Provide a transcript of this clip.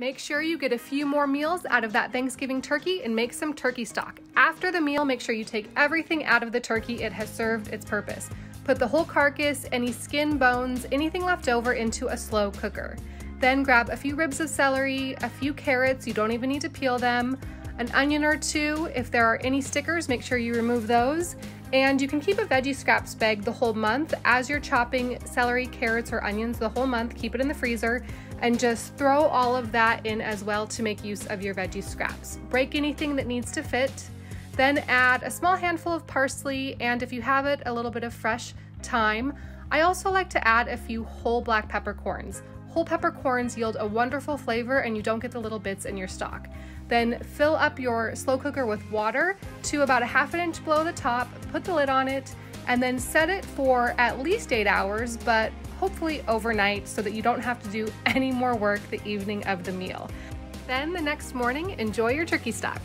Make sure you get a few more meals out of that Thanksgiving turkey and make some turkey stock. After the meal, make sure you take everything out of the turkey. It has served its purpose. Put the whole carcass, any skin, bones, anything left over into a slow cooker. Then grab a few ribs of celery, a few carrots, you don't even need to peel them, an onion or two. If there are any stickers, make sure you remove those. And you can keep a veggie scraps bag the whole month as you're chopping celery, carrots, or onions the whole month. Keep it in the freezer and just throw all of that in as well to make use of your veggie scraps. Break anything that needs to fit. Then add a small handful of parsley and if you have it, a little bit of fresh thyme. I also like to add a few whole black peppercorns. Whole peppercorns yield a wonderful flavor and you don't get the little bits in your stock. Then fill up your slow cooker with water to about a half an inch below the top, put the lid on it, and then set it for at least eight hours, but hopefully overnight so that you don't have to do any more work the evening of the meal. Then the next morning, enjoy your turkey stock.